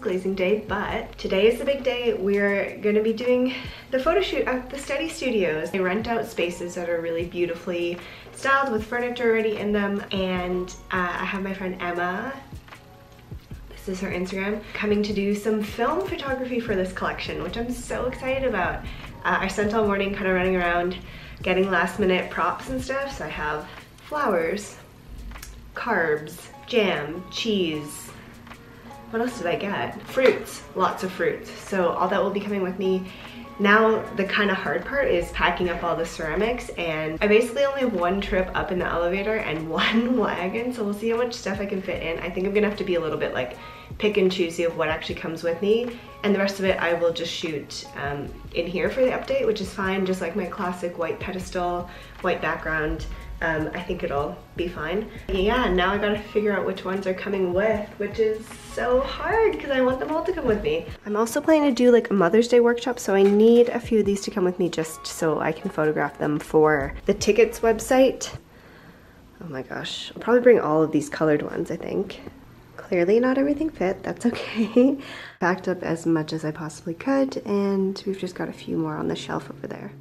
glazing day, but today is the big day. We're gonna be doing the photo shoot at the study studios. They rent out spaces that are really beautifully styled with furniture already in them, and uh, I have my friend Emma this is her Instagram, coming to do some film photography for this collection, which I'm so excited about. Uh, I spent all morning kind of running around getting last minute props and stuff, so I have flowers, carbs, jam, cheese. What else did I get? Fruits, lots of fruits. So all that will be coming with me. Now the kind of hard part is packing up all the ceramics and I basically only have one trip up in the elevator and one wagon so we'll see how much stuff I can fit in. I think I'm gonna have to be a little bit like pick and choosy of what actually comes with me and the rest of it I will just shoot um, in here for the update which is fine just like my classic white pedestal, white background um, I think it'll be fine. Yeah, now I gotta figure out which ones are coming with, which is so hard because I want them all to come with me. I'm also planning to do like a Mother's Day workshop, so I need a few of these to come with me just so I can photograph them for the tickets website. Oh my gosh, I'll probably bring all of these colored ones, I think. Clearly not everything fit, that's okay. Packed up as much as I possibly could, and we've just got a few more on the shelf over there.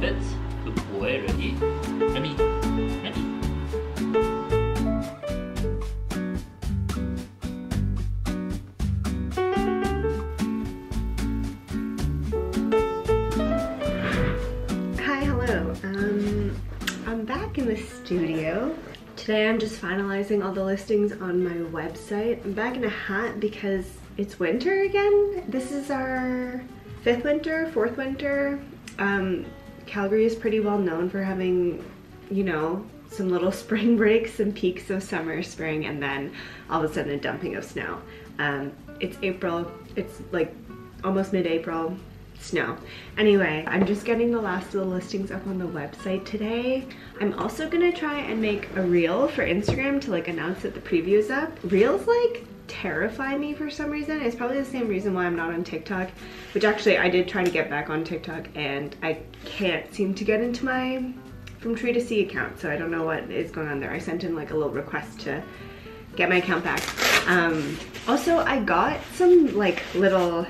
Good boy, ready? Hi, hello. Um, I'm back in the studio. Today I'm just finalizing all the listings on my website. I'm back in a hat because it's winter again. This is our fifth winter, fourth winter. Um, Calgary is pretty well known for having, you know, some little spring breaks, some peaks of summer, spring, and then all of a sudden a dumping of snow. Um, it's April, it's like almost mid-April, snow. Anyway, I'm just getting the last of the listings up on the website today. I'm also gonna try and make a reel for Instagram to like announce that the preview is up. Reels like terrify me for some reason. It's probably the same reason why I'm not on TikTok, which actually I did try to get back on TikTok and I can't seem to get into my from tree to sea account, so I don't know what is going on there. I sent in like a little request to get my account back. Um, also, I got some like little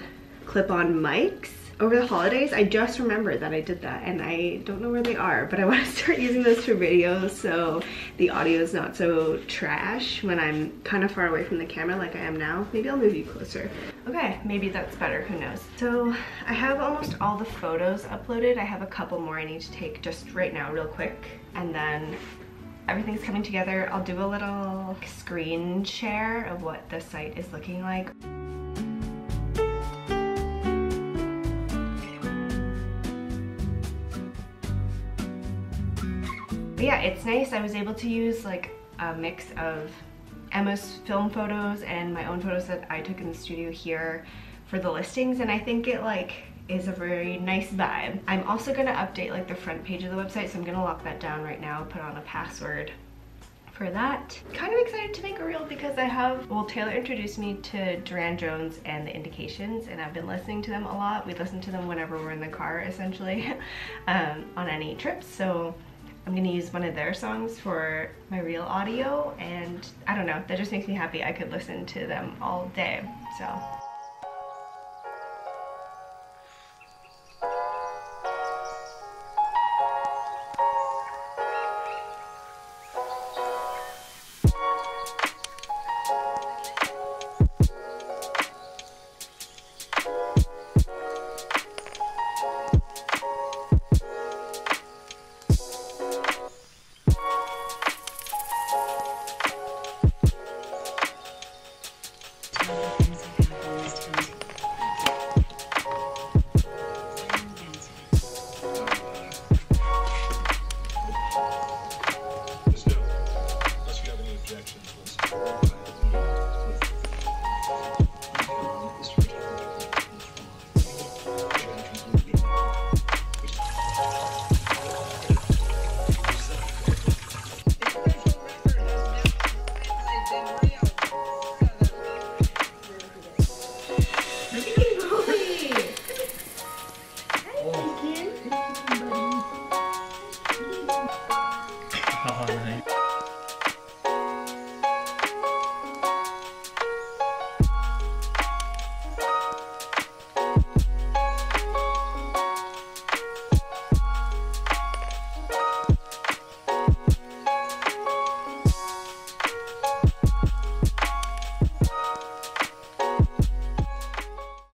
clip-on mics over the holidays. I just remembered that I did that and I don't know where they are, but I want to start using those for videos so the audio is not so trash when I'm kind of far away from the camera like I am now. Maybe I'll move you closer. Okay, maybe that's better, who knows. So I have almost all the photos uploaded. I have a couple more I need to take just right now real quick and then everything's coming together. I'll do a little screen share of what the site is looking like. But yeah, it's nice. I was able to use like a mix of Emma's film photos and my own photos that I took in the studio here for the listings and I think it like is a very nice vibe. I'm also gonna update like the front page of the website so I'm gonna lock that down right now, put on a password for that. Kind of excited to make a reel because I have, well Taylor introduced me to Durand Jones and the Indications and I've been listening to them a lot. We listen to them whenever we're in the car essentially um, on any trips so I'm gonna use one of their songs for my reel audio and I don't know, that just makes me happy I could listen to them all day. So